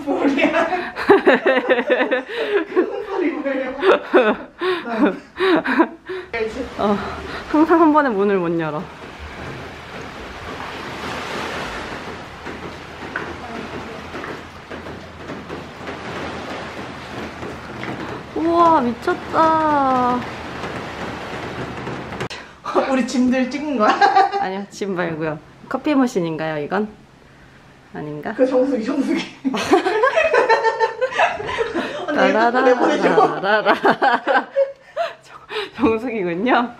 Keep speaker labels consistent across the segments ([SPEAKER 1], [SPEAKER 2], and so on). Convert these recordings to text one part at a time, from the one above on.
[SPEAKER 1] 뭐야? 소리 뭐예요?
[SPEAKER 2] 어, 항상 한 번에 문을 못 열어. 우와, 미쳤다.
[SPEAKER 1] 우리 짐들 찍은 거야?
[SPEAKER 2] 아니요, 지금 말고요. 커피 머신인가요, 이건? 아닌가?
[SPEAKER 1] 그 정수기 정수기.
[SPEAKER 2] 라라라라라라. 정- 정숙이군요.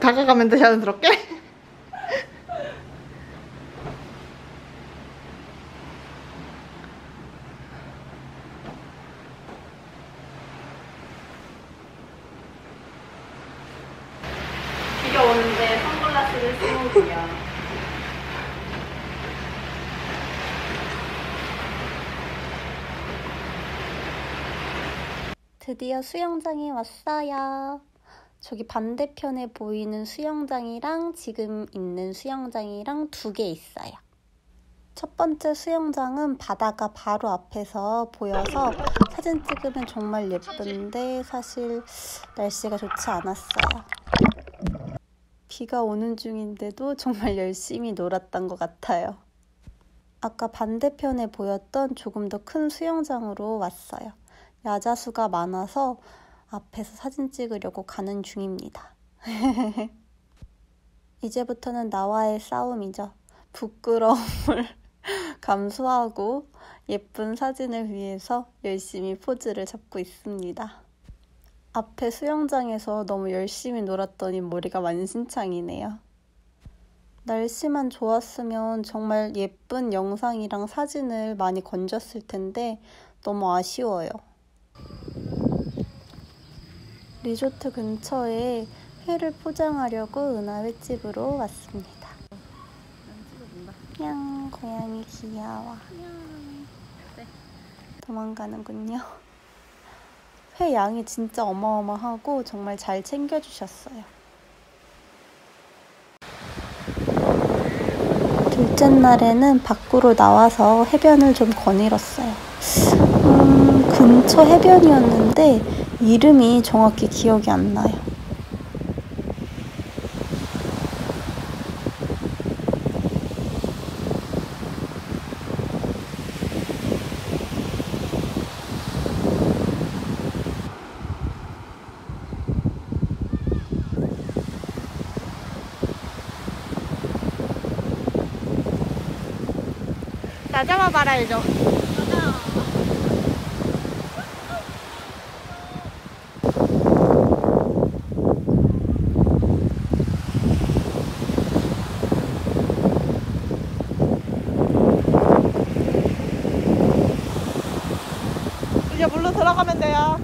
[SPEAKER 1] 다가가면 돼 자연스럽게.
[SPEAKER 2] 비가 오는데 선글라스를 쓰는군요.
[SPEAKER 3] 드디어 수영장에 왔어요. 저기 반대편에 보이는 수영장이랑 지금 있는 수영장이랑 두 개 있어요. 첫 번째 수영장은 바다가 바로 앞에서 보여서 사진 찍으면 정말 예쁜데 사실 날씨가 좋지 않았어요. 비가 오는 중인데도 정말 열심히 놀았던 것 같아요. 아까 반대편에 보였던 조금 더 큰 수영장으로 왔어요. 야자수가 많아서 앞에서 사진 찍으려고 가는 중입니다. 이제부터는 나와의 싸움이죠. 부끄러움을 감수하고 예쁜 사진을 위해서 열심히 포즈를 잡고 있습니다. 앞에 수영장에서 너무 열심히 놀았더니 머리가 만신창이네요. 날씨만 좋았으면 정말 예쁜 영상이랑 사진을 많이 건졌을 텐데 너무 아쉬워요. 리조트 근처에 회를 포장하려고 은하 횟집으로 왔습니다. 냥 고양이 귀여워. 도망가는군요. 회 양이 진짜 어마어마하고 정말 잘 챙겨주셨어요. 둘째 날에는 밖으로 나와서 해변을 좀 거닐었어요. 음, 근처 해변이었는데 이름이 정확히 기억이 안 나요.
[SPEAKER 1] 나 잡아봐라 이죠. 이제 물로 들어가면 돼요.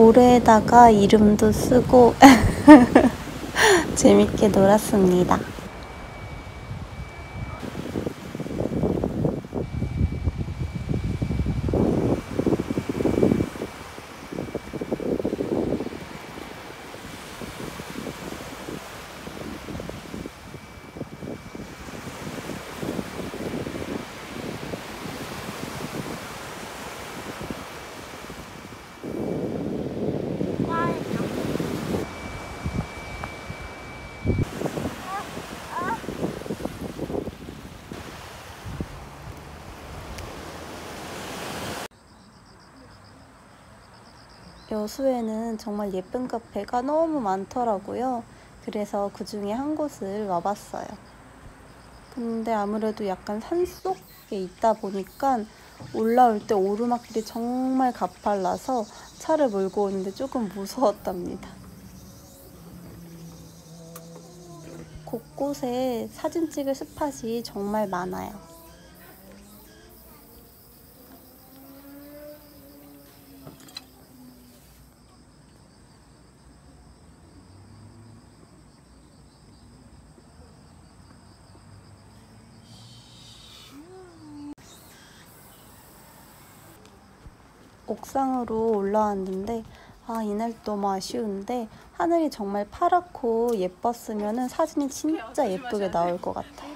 [SPEAKER 3] 모래에다가 이름도 쓰고 재밌게 놀았습니다. 여수에는 정말 예쁜 카페가 너무 많더라고요. 그래서 그 중에 한 곳을 와봤어요. 근데 아무래도 약간 산속에 있다 보니까 올라올 때 오르막길이 정말 가팔라서 차를 몰고 오는데 조금 무서웠답니다. 곳곳에 사진 찍을 스팟이 정말 많아요. 옥상으로 올라왔는데 아 이날 너무 아쉬운데 하늘이 정말 파랗고 예뻤으면 사진이 진짜 예쁘게 나올 것 같아요.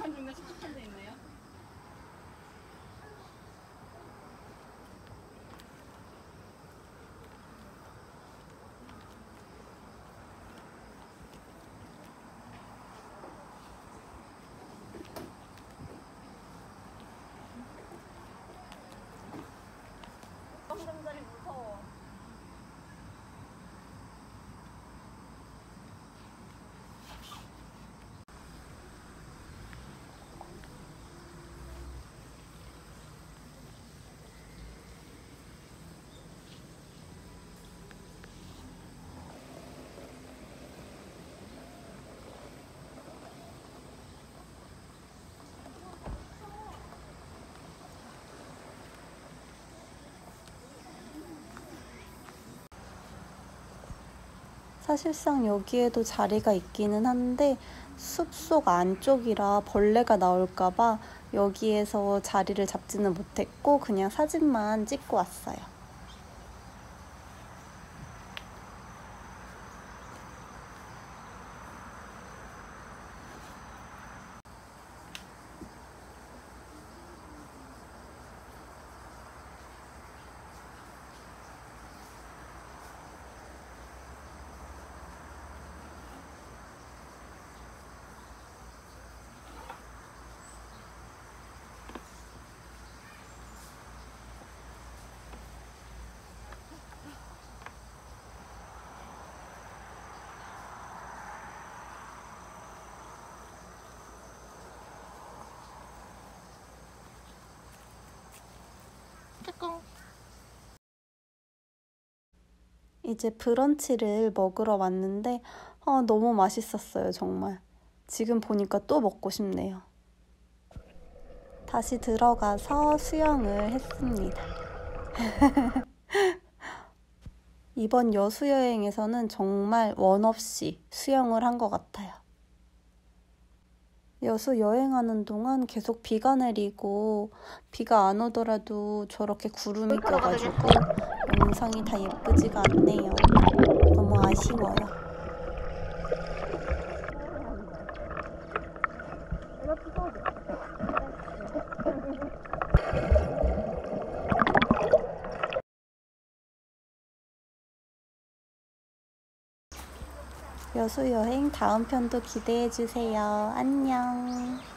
[SPEAKER 3] 사실상 여기에도 자리가 있기는 한데 숲속 안쪽이라 벌레가 나올까봐 여기에서 자리를 잡지는 못했고 그냥 사진만 찍고 왔어요. 이제 브런치를 먹으러 왔는데 아, 너무 맛있었어요, 정말. 지금 보니까 또 먹고 싶네요. 다시 들어가서 수영을 했습니다. 이번 여수 여행에서는 정말 원 없이 수영을 한 것 같아요. 여수 여행하는 동안 계속 비가 내리고 비가 안 오더라도 저렇게 구름이 껴가지고 영상이 다 예쁘지가 않네요. 너무 아쉬워요. 여수 여행 다음 편도 기대해 주세요. 안녕.